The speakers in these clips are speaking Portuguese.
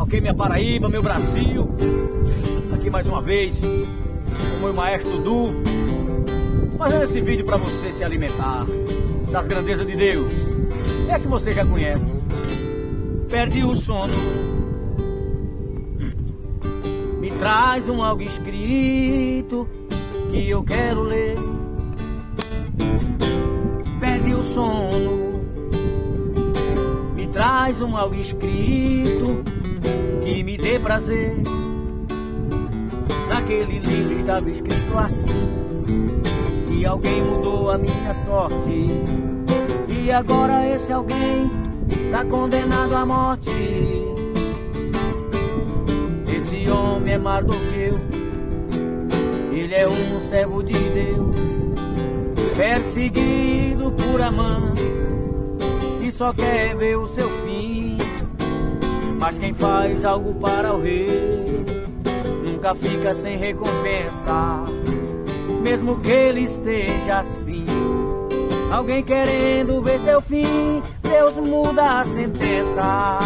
Ok, minha Paraíba, meu Brasil. Aqui mais uma vez, o meu maestro Du, fazendo esse vídeo para você se alimentar das grandezas de Deus. Esse você já conhece. Perdi o sono. Me traz um algo escrito que eu quero ler. Perdi o sono traz um algo escrito que me dê prazer. Naquele livro estava escrito assim: que alguém mudou a minha sorte. E agora esse alguém está condenado à morte. Esse homem é Mardoqueu, ele é um servo de Deus, perseguido por Amã só quer ver o seu fim. Mas quem faz algo para o rei nunca fica sem recompensa, mesmo que ele esteja assim. Alguém querendo ver seu fim, Deus muda a sentença.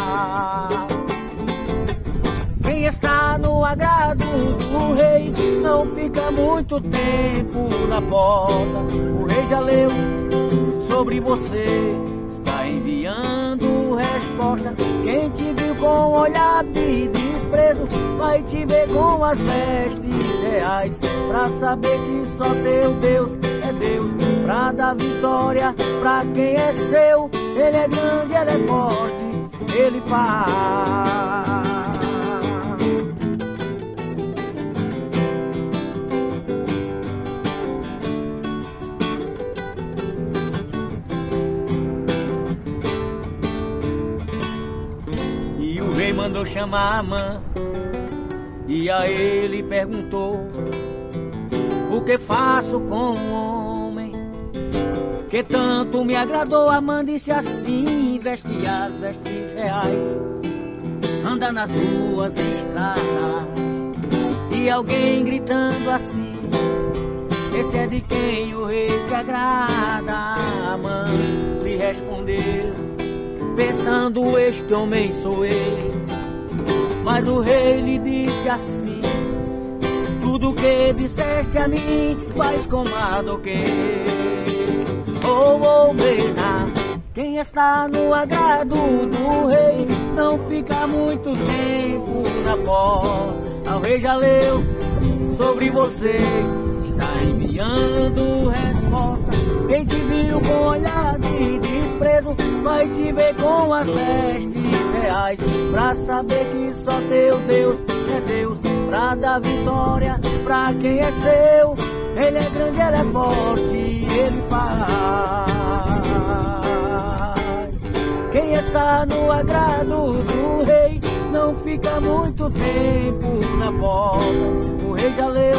Quem está no agrado do rei não fica muito tempo na porta. O rei já leu sobre você enviando resposta. Quem te viu com olhar de desprezo, vai te ver com as vestes reais. Pra saber que só teu Deus é Deus. Pra dar vitória pra quem é seu. Ele é grande, ele é forte, ele faz. Mandou chamar a mãe e a ele perguntou: O que faço com um homem que tanto me agradou? A mãe disse assim: Veste as vestes reais, anda nas ruas e estradas, e alguém gritando assim: Esse é de quem o rei se agrada. A mãe lhe respondeu pensando este homem sou eu. Mas o rei lhe disse assim: Tudo que disseste a mim faz com que Oh, oh, Brena, quem está no agrado do rei não fica muito tempo na porta. O rei já leu sobre você, está enviando resposta. Quem te viu com olhar de desprezo vai te ver com as vestes reais Pra saber que só teu Deus é Deus Pra dar vitória pra quem é seu. Ele é grande, ele é forte, ele faz. Quem está no agrado do rei Não fica muito tempo na porta. O rei já leu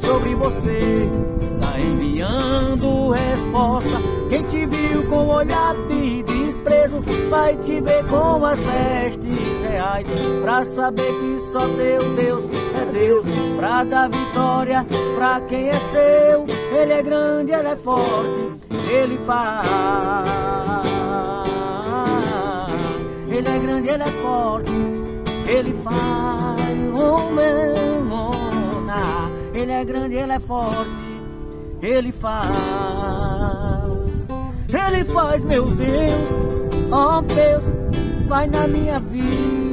sobre você Está enviando resposta. Quem te viu com olhar de preso vai te ver com as vestes reais. Pra saber que só teu Deus é Deus Pra dar vitória pra quem é seu. Ele é grande, ele é forte, ele faz. Ele é grande, ele é forte, ele faz Ele é grande, ele é forte, ele faz. Ele faz, meu Deus, oh Deus, vai na minha vida.